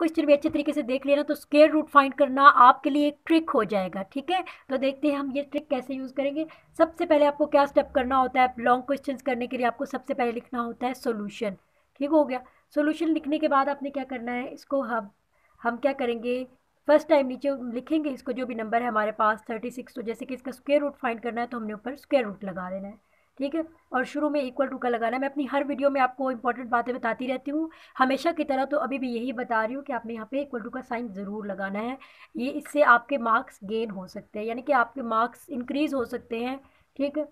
Question भी अच्छे तरीके से देख लेना तो स्केयर रूट फाइंड करना आपके लिए एक ट्रिक हो जाएगा, ठीक है? तो देखते हैं हम ये ट्रिक कैसे यूज़ करेंगे। सबसे पहले आपको क्या स्टेप करना होता है? लॉन्ग क्वेश्चन करने के लिए आपको सबसे पहले लिखना होता है सोल्यूशन ठीक हो गया? सोल्यूशन लिखने के बाद आपने क्या करना है? इसको हम हम क्या करेंगे? फ़र्स्ट टाइम नीचे लिखेंगे, इसको जो भी नंबर है हमारे पास थर्टी सिक्स तो जैसे कि इसका स्क्वेयर रूट फाइंड करना है तो हमने ऊपर स्क्वेयर रूट लगा देना है। ठीक है? और शुरू में इक्वल टू का लगाना। है मैं अपनी हर वीडियो में आपको इंपॉर्टेंट बातें बताती रहती हूँ। हमेशा की तरह तो अभी भी यही बता रही हूँ कि आपने यहाँ पे इक्वल टू का साइन ज़रूर लगाना है। ये इससे आपके मार्क्स गेन हो सकते हैं, यानी कि आपके मार्क्स इंक्रीज़ हो सकते हैं, ठीक है?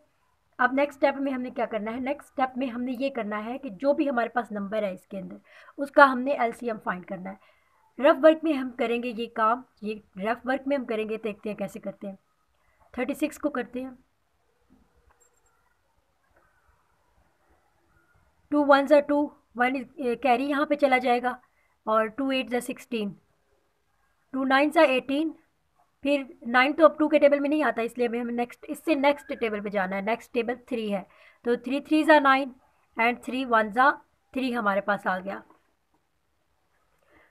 अब नेक्स्ट स्टेप में हमने क्या करना है? नेक्स्ट स्टेप में हमने ये करना है कि जो भी हमारे पास नंबर है इसके अंदर, उसका हमने एलसीएम फाइंड करना है। रफ वर्क में हम करेंगे ये काम, ये रफ वर्क में हम करेंगे, देखते हैं कैसे करते हैं। थर्टी सिक्स को करते हैं। टू वन ज़ा टू, वन कैरी यहाँ पे चला जाएगा, और टू एट ज़ा सिक्सटीन। टू नाइन ज़ा एटीन, फिर नाइन तो अब टू के टेबल में नहीं आता, इसलिए हमें नेक्स्ट इससे नेक्स्ट टेबल पे जाना है नेक्स्ट टेबल थ्री है। तो थ्री थ्री ज़ा नाइन एंड थ्री वन ज़ा थ्री हमारे पास आ गया।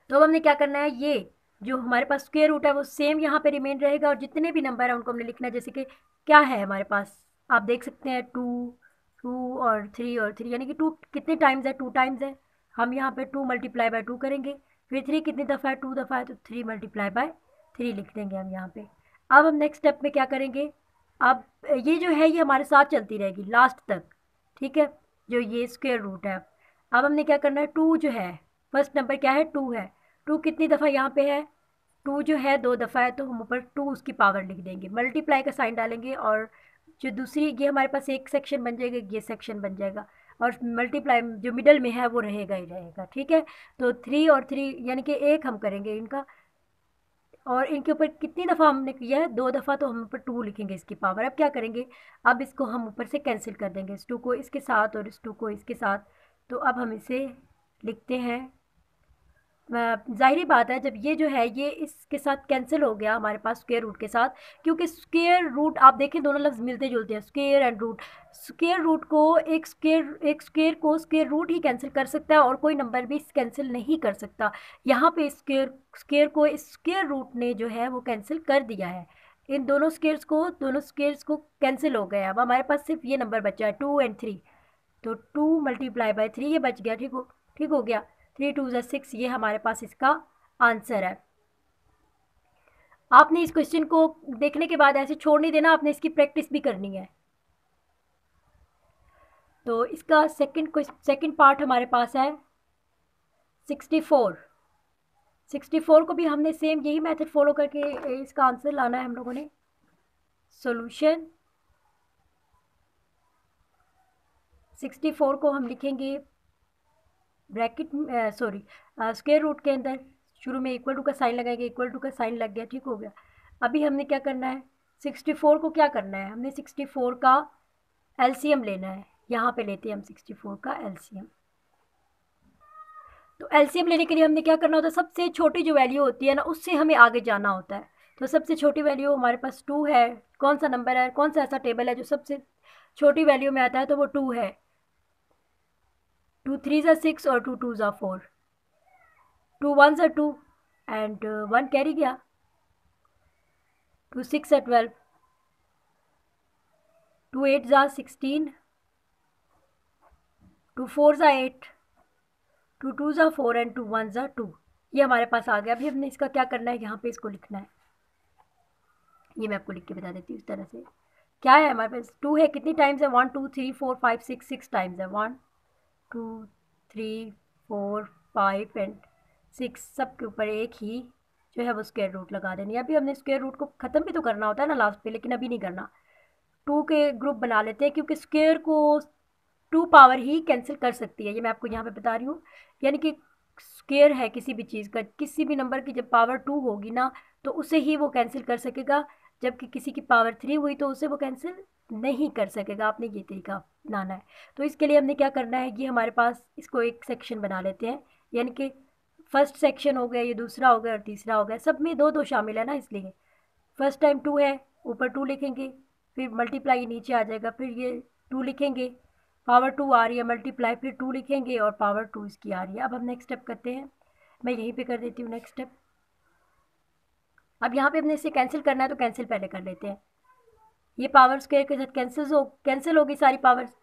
तो अब हमने क्या करना है, ये जो हमारे पास स्क्वेयर रूट है, वो सेम यहाँ पे रिमेन रहेगा, और जितने भी नंबर हैं, उनको हमने लिखना है, जैसे कि क्या है हमारे पास? आप देख सकते हैं टू टू और थ्री और थ्री यानी कि टू कितने टाइम्स है? टू टाइम्स है। हम यहाँ पे टू मल्टीप्लाई बाय टू करेंगे। फिर थ्री कितनी दफ़ा है? टू दफ़ा है तो थ्री मल्टीप्लाई बाय थ्री लिख देंगे हम यहाँ पे। अब हम नेक्स्ट स्टेप में क्या करेंगे? अब ये जो है, ये हमारे साथ चलती रहेगी लास्ट तक। ठीक है? जो ये स्क्वेयर रूट है। अब हमने क्या करना है? टू जो है फ़र्स्ट नंबर क्या है? टू है। टू कितनी दफ़ा यहाँ पे है? टू जो है, दो दफ़ा है तो हम ऊपर टू उसकी पावर लिख देंगे। मल्टीप्लाई का साइन डालेंगे और जो दूसरी ये हमारे पास एक सेक्शन बन जाएगा ये सेक्शन बन जाएगा और मल्टीप्लाई जो मिडल में है वो रहेगा ही रहेगा, ठीक है? तो थ्री और थ्री यानी कि एक हम करेंगे इनका और इनके ऊपर कितनी दफ़ा हमने किया है? दो दफ़ा तो हम ऊपर टू लिखेंगे इसकी पावर अब क्या करेंगे? अब इसको हम ऊपर से कैंसिल कर देंगे, इस टू को इसके साथ और इस टू को इसके साथ। तो अब हम इसे लिखते हैं। ज़ाहरी बात है, जब ये जो है, ये इसके साथ कैंसिल हो गया हमारे पास स्केयर रूट के साथ, क्योंकि स्केयर रूट, आप देखें दोनों लफ्ज़ मिलते जुलते हैं, square and root. Square root को एक स्केयर एक स्केयर को स्केयर रूट ही कैंसिल कर सकता है और कोई नंबर भी कैंसिल नहीं कर सकता। यहाँ पे स्केयर स्केयर को स्केयर रूट ने जो है, वो कैंसिल कर दिया है। इन दोनों स्केयर्स को, दोनों स्केयर्स को कैंसिल हो गया अब हमारे पास सिर्फ़ ये नंबर बचा है, टू एंड थ्री। तो टू मल्टीप्लाई बाई थ्री, ये बच गया, ठीक हो ठीक हो गया। थ्री टू ज़ा सिक्स, ये हमारे पास इसका आंसर है। आपने इस क्वेश्चन को देखने के बाद ऐसे छोड़ नहीं देना, आपने इसकी प्रैक्टिस भी करनी है। तो इसका सेकंड सेकंड पार्ट हमारे पास है। सिक्सटी फोर सिक्सटी फोर को भी हमने सेम यही मेथड फॉलो करके इसका आंसर लाना है हम लोगों ने। सॉल्यूशन सिक्सटी फोर को हम लिखेंगे ब्रैकेट सॉरी स्क्वेयर रूट के अंदर, शुरू में इक्वल टू का साइन लगाएँगे, इक्वल टू का साइन लग गया, ठीक हो गया। अभी हमने क्या करना है? सिक्सटी फोर को क्या करना है? हमने सिक्सटी फोर का एलसीएम लेना है। यहाँ पे लेते हैं हम सिक्सटी फोर का एलसीएम। तो एलसीएम लेने के लिए हमने क्या करना होता है? सबसे छोटी जो वैल्यू होती है ना, उससे हमें आगे जाना होता है। तो सबसे छोटी वैल्यू हमारे पास टू है। कौन सा नंबर है? कौन सा ऐसा टेबल है जो सबसे छोटी वैल्यू में आता है? तो वो टू है। टू थ्री ज़ा सिक्स और टू टू ज़ा फोर। टू वन ज़ा टू एंड वन कैरी गया टू सिक्स ज़ा ट्वेल्व। टू एट ज़ा सिक्सटीन। टू फोर ज़ा एट। टू टू ज़ा फोर एंड टू वन ज़ा टू। ये हमारे पास आ गया। अभी हमने इसका क्या करना है? यहाँ पे इसको लिखना है। ये मैं आपको लिख के बता देती हूँ इस तरह से। क्या है हमारे पास? टू है कितनी टाइम्स है? One two three four five six six times है। One two three four five and six सब के ऊपर एक ही जो है वो स्क्वेयर रूट लगा देनी है। अभी हमने स्क्वेयर रूट को ख़त्म भी तो करना होता है ना लास्ट पे, लेकिन अभी नहीं करना। टू के ग्रुप बना लेते हैं क्योंकि स्क्वेयर को टू पावर ही कैंसिल कर सकती है। ये मैं आपको यहाँ पे बता रही हूँ। यानी कि स्क्वेयर है किसी भी चीज़ का, किसी भी नंबर की जब पावर टू होगी ना तो उसे ही वो कैंसिल कर सकेगा। जबकि किसी की पावर थ्री हुई तो उसे वो कैंसिल नहीं कर सकेगा। आपने ये तरीका अपनाना है। तो इसके लिए हमने क्या करना है ये हमारे पास इसको एक सेक्शन बना लेते हैं। यानी कि फ़र्स्ट सेक्शन हो गया, ये दूसरा हो गया और तीसरा हो गया। सब में दो दो शामिल है ना इसलिए। फ़र्स्ट टाइम टू है, ऊपर टू लिखेंगे, फिर मल्टीप्लाई नीचे आ जाएगा, फिर ये टू लिखेंगे। पावर टू आ रही है मल्टीप्लाई फिर टू लिखेंगे और पावर टू इसकी आ रही है। अब हम नेक्स्ट स्टेप करते हैं। मैं यहीं पे कर देती हूँ नेक्स्ट स्टेप अब यहाँ पे हमने इसे कैंसिल करना है तो कैंसिल पहले कर लेते हैं। ये पावर स्क्वेयर के साथ कैंसिल हो कैंसिल होगी सारी पावर्स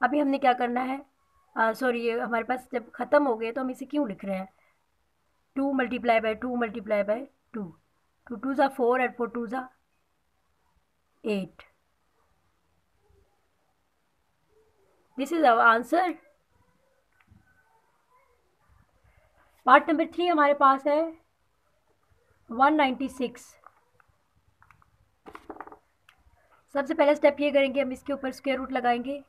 अभी हमने क्या करना है? सॉरी ये हमारे पास जब ख़त्म हो गए तो हम इसे क्यों लिख रहे हैं? Two multiply by two multiply by two two two ज़ा फोर एंड फोर टू ज़ा eight this is our answer part number three हमारे पास है। One ninety six. सबसे पहला स्टेप ये करेंगे, हम इसके ऊपर स्क्वेयर रूट लगाएँगे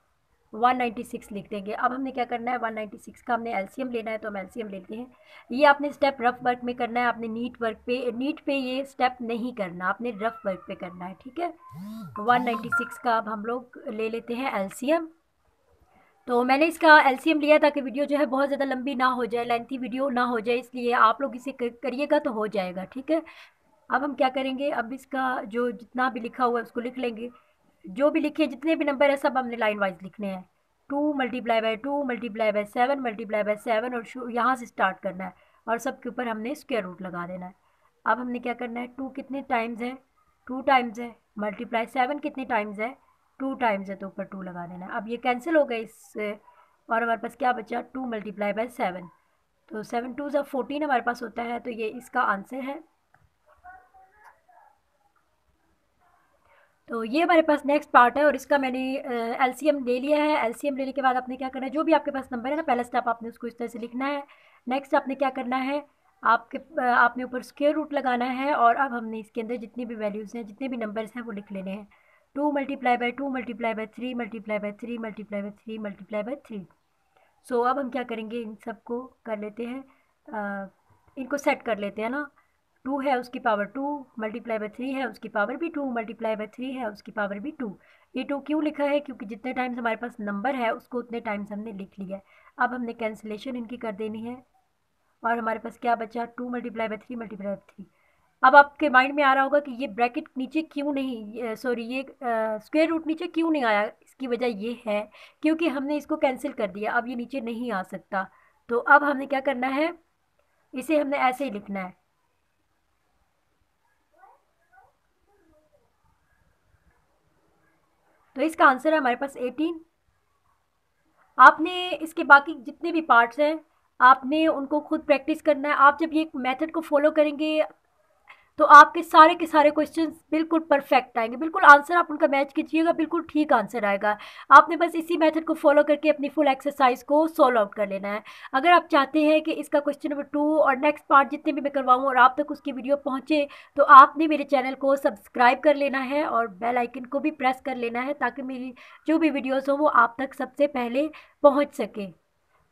196 लिख देंगे। अब हमने क्या करना है 196 का हमने एलसीएम लेना है तो हम एलसीएम लेते हैं। ये आपने स्टेप रफ वर्क में करना है, आपने नीट वर्क पे नीट पे ये स्टेप नहीं करना, आपने रफ वर्क पे करना है, ठीक है? 196 का अब हम लोग ले लेते हैं एलसीएम तो मैंने इसका एलसीएम लिया ताकि वीडियो जो है बहुत ज़्यादा लंबी ना हो जाए लेंथी वीडियो ना हो जाए, इसलिए आप लोग इसे करिएगा तो हो जाएगा, ठीक है? अब हम क्या करेंगे? अब इसका जो जितना भी लिखा हुआ है उसको लिख लेंगे। जो भी लिखे, जितने भी नंबर है, सब हमने लाइन वाइज लिखने हैं। Two multiply by two multiply by seven multiply by seven और यहाँ से स्टार्ट करना है और सब के ऊपर हमने स्क्वेयर रूट लगा देना है। अब हमने क्या करना है? टू कितने टाइम्स है? टू टाइम्स है। मल्टीप्लाई सेवन कितने टाइम्स है? टू टाइम्स है तो ऊपर टू लगा देना है। अब ये कैंसिल हो गए इससे और हमारे पास क्या बचा? Two multiply by seven. तो सेवन टू ज़ा फोर्टीन हमारे पास होता है तो ये इसका आंसर है। तो ये हमारे पास नेक्स्ट पार्ट है और इसका मैंने एलसीएम ले लिया है। एलसीएम लेने के बाद आपने क्या करना है? जो भी आपके पास नंबर है ना, पहला स्टेप आपने उसको इस तरह से लिखना है। नेक्स्ट आपने क्या करना है? आपके आपने ऊपर स्क्वेयर रूट लगाना है और अब हमने इसके अंदर जितनी भी वैल्यूज़ हैं, जितने भी नंबर्स हैं वो लिख लेने हैं। Two multiply by two multiply by three multiply by three multiply by three multiply by three. So अब हम क्या करेंगे? इन सबको कर लेते हैं। आ, इनको सेट कर लेते हैं ना। टू है उसकी power two multiply by three है उसकी पावर भी टू मल्टीप्लाई बाई थ्री है उसकी पावर भी टू ये टू क्यों लिखा है? क्योंकि जितने टाइम्स हमारे पास नंबर है उसको उतने टाइम्स हमने लिख लिया है। अब हमने कैंसिलेशन इनकी कर देनी है। और हमारे पास क्या बचा? Two multiply by three multiply by three अब आपके माइंड में आ रहा होगा कि ये ब्रैकेट नीचे क्यों नहीं सॉरी ये स्क्वेयर रूट नीचे क्यों नहीं आया? इसकी वजह ये है, क्योंकि हमने इसको कैंसिल कर दिया, अब ये नीचे नहीं आ सकता। तो अब हमने क्या करना है? इसे हमने ऐसे ही लिखना है। तो इसका आंसर है हमारे पास एटीन आपने इसके बाकी जितने भी पार्ट्स हैं, आपने उनको खुद प्रैक्टिस करना है। आप जब ये मेथड को फॉलो करेंगे तो आपके सारे के सारे क्वेश्चन बिल्कुल परफेक्ट आएँगे। बिल्कुल आंसर आप उनका मैच कीजिएगा, बिल्कुल ठीक आंसर आएगा। आपने बस इसी मेथड को फॉलो करके अपनी फुल एक्सरसाइज को सॉल्व आउट कर लेना है। अगर आप चाहते हैं कि इसका क्वेश्चन नंबर टू और नेक्स्ट पार्ट जितने भी मैं करवाऊँ और आप तक उसकी वीडियो पहुँचे तो आपने मेरे चैनल को सब्सक्राइब कर लेना है और बेल आइकन को भी प्रेस कर लेना है ताकि मेरी जो भी वीडियोज़ हों वो आप तक सबसे पहले पहुँच सकें।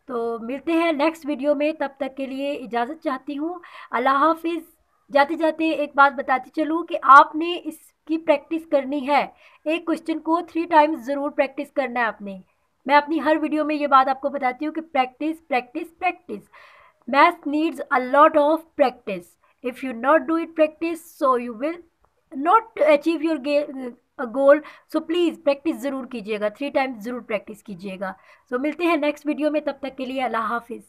तो मिलते हैं नेक्स्ट वीडियो में, तब तक के लिए इजाज़त चाहती हूँ। अल्लाह हाफिज़। जाते जाते एक बात बताती चलूँ कि आपने इसकी प्रैक्टिस करनी है। एक क्वेश्चन को थ्री टाइम्स ज़रूर प्रैक्टिस करना है आपने। मैं अपनी हर वीडियो में ये बात आपको बताती हूँ कि practice practice practice. Math needs a lot of practice if you not do it practice so you will not achieve your goal so please practice ज़रूर कीजिएगा। थ्री टाइम्स ज़रूर प्रैक्टिस कीजिएगा। सो so, मिलते हैं नेक्स्ट वीडियो में। तब तक के लिए अल्लाह हाफिज़।